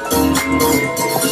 Música